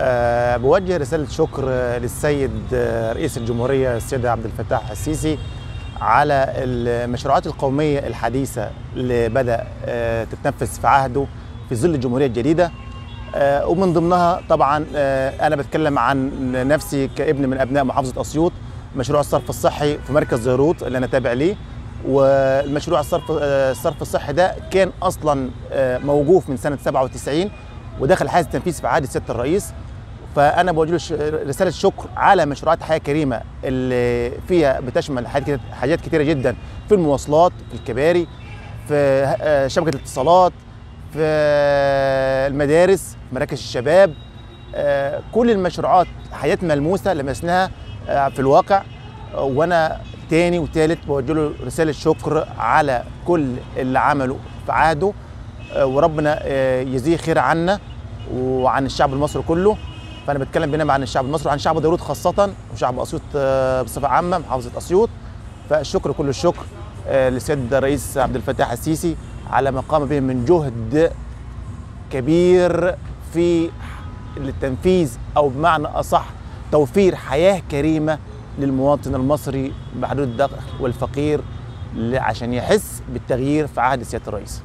أه بوجه رسالة شكر للسيد رئيس الجمهورية السيد عبد الفتاح السيسي على المشروعات القومية الحديثة اللي بدأ أه تتنفذ في عهده في ظل الجمهورية الجديدة. ومن ضمنها طبعا أنا بتكلم عن نفسي كابن من أبناء محافظة أسيوط مشروع الصرف الصحي في مركز زيروت اللي أنا تابع ليه. والمشروع الصرف الصرف الصحي ده كان أصلا موقوف من سنة 97 ودخل حيز التنفيذ في عهد سياده الرئيس. فأنا بوجه له رسالة شكر على مشروعات حياه كريمه اللي فيها بتشمل حاجات كتيرة جدا. في المواصلات في الكباري في شبكة الاتصالات في المدارس مراكز الشباب. كل المشروعات حاجات ملموسه لمسناها في الواقع. وأنا تاني وتالت بوجه له رسالة شكر على كل اللي عمله في عهده. وربنا يجزيه خير عنا وعن الشعب المصري كله. فأنا بتكلم بناء عن الشعب المصري وعن شعب داوود خاصة وشعب أسيوط بصفة عامة محافظة أسيوط. فالشكر كل الشكر للسيد الرئيس عبد الفتاح السيسي على ما قام به من جهد كبير في التنفيذ أو بمعنى أصح توفير حياة كريمة للمواطن المصري محدود الدخل والفقير عشان يحس بالتغيير في عهد سياده الرئيس.